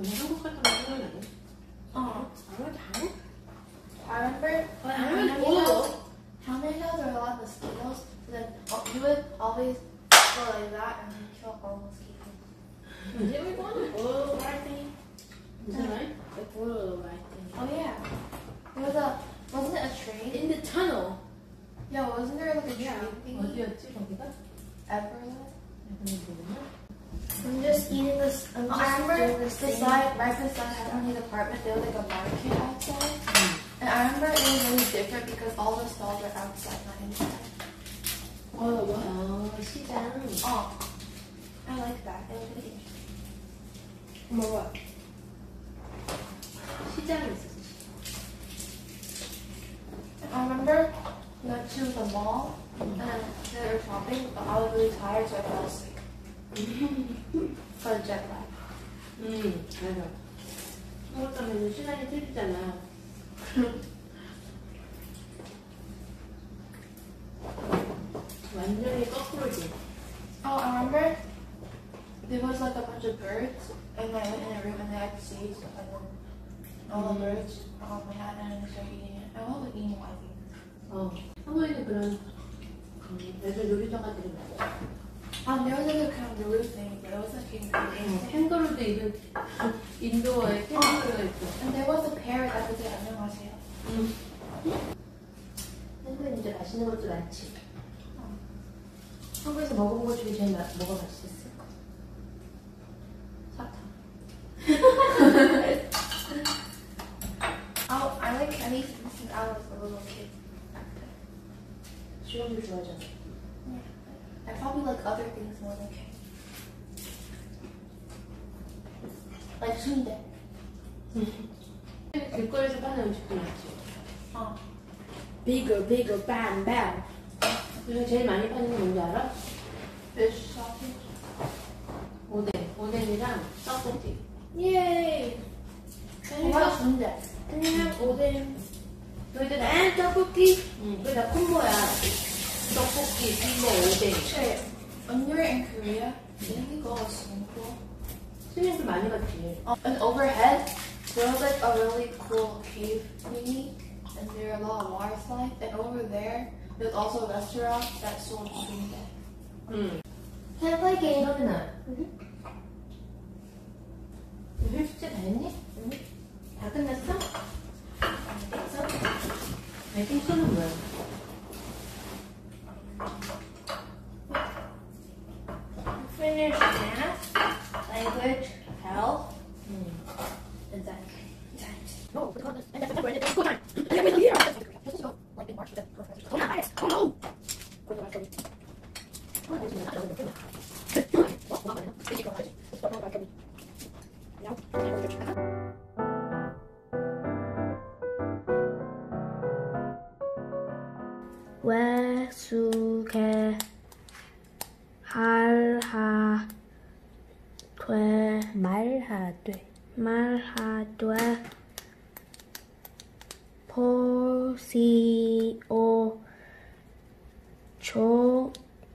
한국 같은 거 생각나네. 어. 아무래도 한국? I remember when I how remember many all. hills, how many hills are a lot of mosquitoes? So then uh, you would always go like that and then kill all mosquitoes. Is it going? Oh, right thing. Is that right? The photo right thing. Oh yeah. There was a wasn't it a train? In the tunnel. Yeah, wasn't there like a train thingy? 어디였지 거기가? Everland? 약간 뭐냐? I'm just eating this. I'm Oh, just I remember doing this thing. beside right beside Heavenly's apartment there was like a market outside. And I remember it was really different because all the stalls are outside, not inside. 어, 뭐? 어, 시장. Oh. I like that. It was really interesting. 뭐? 시장이 있었어. I remember we went to the mall and then they were shopping, but I was really tired, so I fell asleep. For the jet lag. 음, 맞아. 한국 가면 시간이 틀리잖아. 완전히 거꾸로지. Oh, I remember there was like a bunch of birds, and I went in a room and they had seeds, and then all the birds were on my hand and I started eating it. I wasn't eating one thing. 어, 한국에는 그런 음, 애들 놀이동화들 Um, was like a kangaroo thing, but it was like kangaroo. 캥거루도 있고 인도어에 캥거루가 있고. And there was a parrot that say 안녕하세요. 음. 한국에 이제 맛있는 것도 많지. 한국에서 먹어본 것 중에 제일 마, 뭐가 맛있었을까? 사탕. Oh, I like candy since I was a little kid. 수영도 좋아하잖아. Yeah. I probably like other things more than candy. Like sundae. 길거리에서 파는 음식도 많지. Oh. 비거 비거 빰빰. 요새 제일 많이 파는 게 뭔지 알아? Sausage. 오뎅. 오뎅이랑 떡볶이. Yay! What sundae? 그냥 오뎅. 너희들 난 떡볶이. 응, 그게 다 콤보야. 떡볶이, 비거, 오뎅. Hey, when we were in Korea, didn't we go to swimming pool? 스님들 많이 갔지. Um, and overhead, there was like a really cool cave thingy, and there were a lot of water slides. And over there, there's also a restaurant that sold sundae. 응. Can I play a game? 서민아. 요즘 숙제 다 했니? 응. 다 끝났어? 알겠어? 알겠어는 뭐야? Finish math, language, 말하되 말하되 보시오 조들이